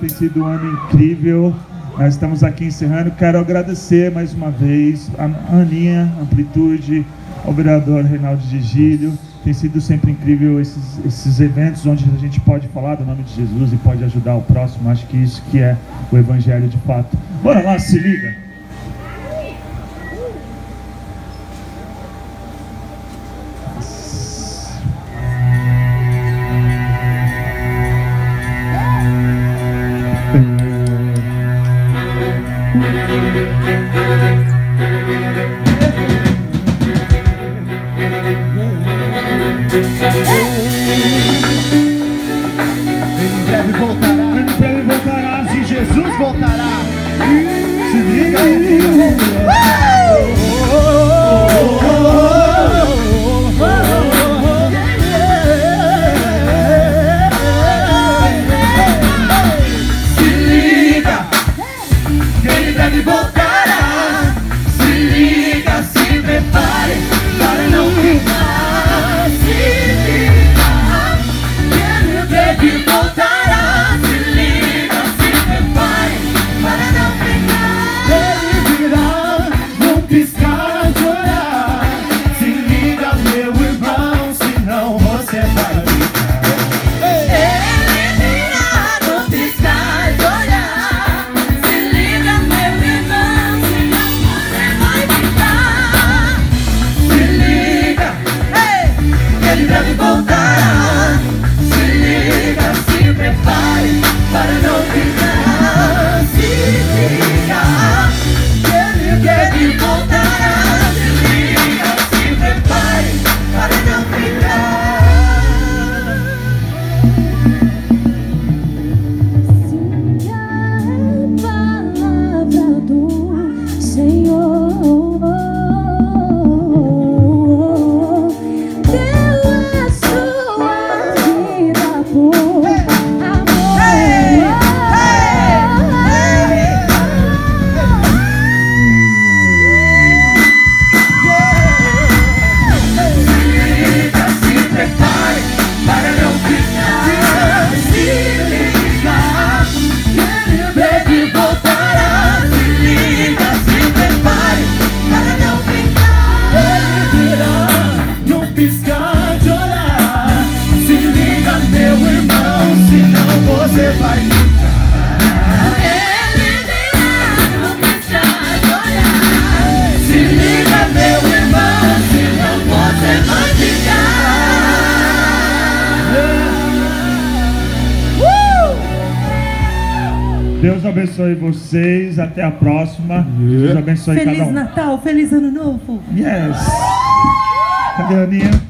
Tem sido um ano incrível. Nós estamos aqui encerrando. Quero agradecer mais uma vez a Aninha, Amplitude, ao vereador Reinaldo Gigílio. Tem sido sempre incrível esses, esses eventos onde a gente pode falar do nome de Jesus e pode ajudar o próximo. Acho que isso que é o Evangelho de fato. Bora lá, se liga! Liga, Deus abençoe vocês. Até a próxima. Deus abençoe cada Feliz um. Natal, feliz Ano Novo. Yes! Cadê a Aninha?